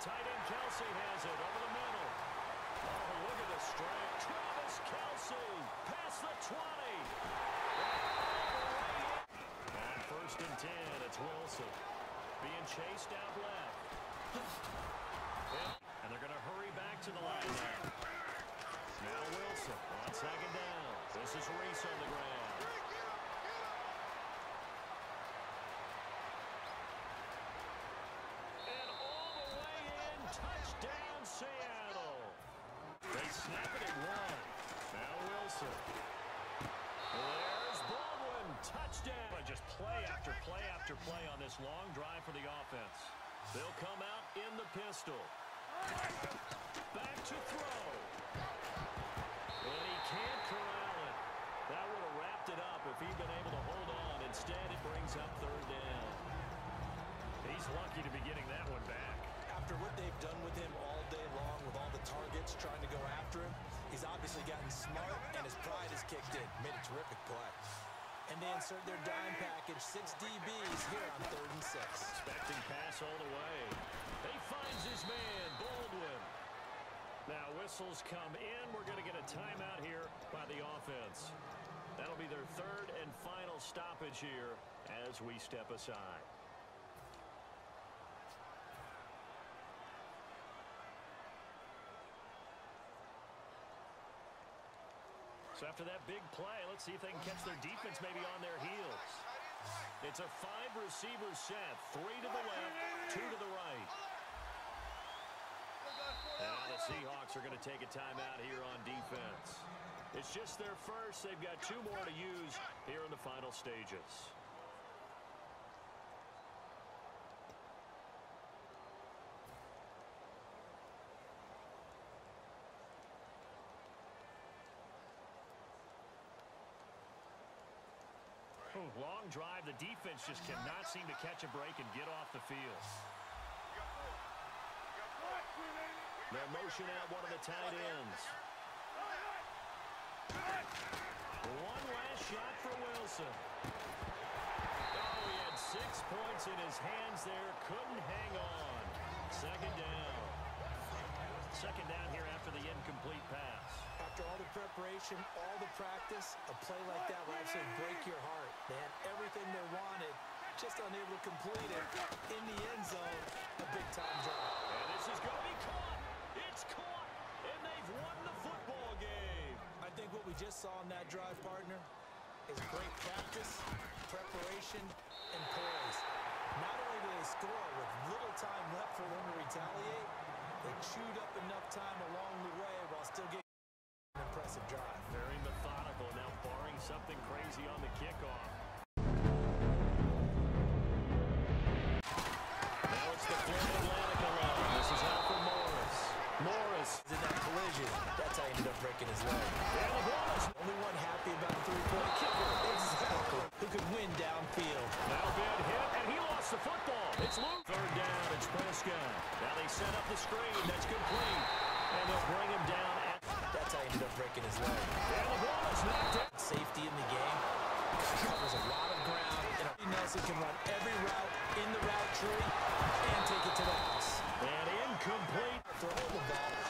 tight end Kelce has it over the middle. Oh, look at the strength. Travis Kelce past the 20. On first and 10, it's Wilson being chased out left. And they're going to hurry back to the line now. Now Wilson on second down. This is Reese on the ground. Play after play after play on this long drive for the offense. They'll come out in the pistol. Back to throw. And he can't corral it. That would have wrapped it up if he'd been able to hold on. Instead, it brings up third down. He's lucky to be getting that one back. After what they've done with him all day long with all the targets trying to go after him, he's obviously gotten smart and his pride has kicked in. Made a terrific play. And they insert their dime package, six DBs here on third and six. Expecting pass all the way. He finds his man, Baldwin. Now whistles come in. We're going to get a timeout here by the offense. That'll be their third and final stoppage here as we step aside. So after that big play, let's see if they can catch their defense maybe on their heels. It's a five-receiver set. Three to the left, two to the right. Now the Seahawks are going to take a timeout here on defense. It's just their first. They've got two more to use here in the final stages. Long drive. The defense just cannot seem to catch a break and get off the field. They're motion out one of the tight ends. One last shot for Wilson. Oh, he had six points in his hands there. Couldn't hang on. Second down. Second down here after the incomplete pass. After all the preparation, all the practice, a play like that will absolutely break your heart. They had everything they wanted, just unable to complete it in the end zone. A big-time drop. And this is going to be caught. It's caught, and they've won the football game. I think what we just saw in that drive, partner, is great practice, preparation, and poise. Not only did they score with little time left for them to retaliate, they chewed up enough time along the way while still getting an impressive drive. Very methodical now, barring something crazy on the kickoff. In that collision, that's how he ended up breaking his leg. And the ball is Only one happy about the three-point kicker. Exactly. Who could win downfield. now been hit, and he lost the football. It's Luke. Third down, it's Prescott. Now they set up the screen. That's complete. And they'll bring him down. At, That's how he ended up breaking his leg. and the ball is knocked out. Safety in the game. Covers a lot of ground. And Nelson can run every route in the route tree and take it to the house. And incomplete. Throw for the rest. And now the ball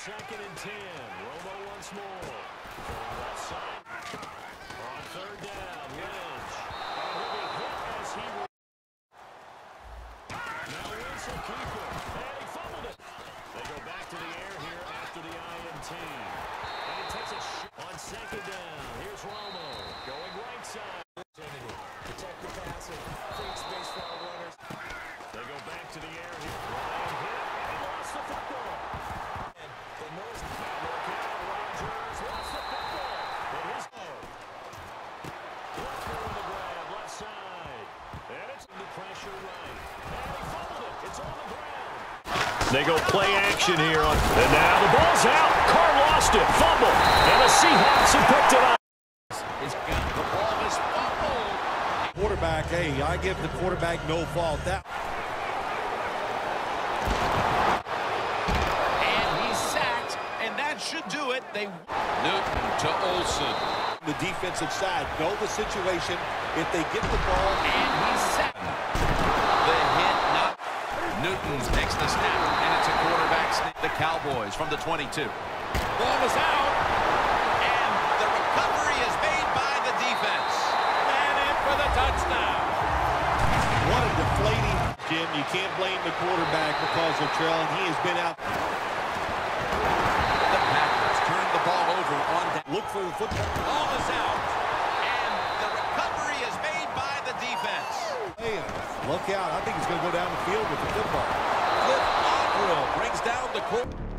Second and ten. Romo once more. Left side. On third down, Lynch. And he'll be hit as he. Now Wentz will keep. And he fumbled it. They go back to the air here after the INT. And he takes a shot on second down. Here's Romo going right side. Opportunity. Protect the passer. Create space for our runners. They go back to the air here. Ryan hit, and he lost the football. And the North Look out, Rodgers lost the football. It is oh. Walker with the grab, left side. And it's under pressure right. And he fumbled it. It's on the ground. They go play action here. On, and now the ball's out. Carr lost it. Fumble. And the Seahawks have picked it up. He's got the ball is fumbled. Quarterback, hey, I give the quarterback no fault. That And he's sacked, and that should do it. They Newton to Olsen. the defensive side know the situation. If they get the ball, And he's sacked. The hit not. Newton takes the snap, and it's a quarterback sneak. The Cowboys from the 22. Ball is out. And the recovery is made by the defense. And in for the touchdown. what a deflating Jim. You can't blame the quarterback because they're trailing. He has been out. The Packers turn the ball over on down. Look for the football. Ball is out. And the recovery is made by the defense. Hey, look out. I think he's going to go down the field with the football. Cliff Oswell brings down the court.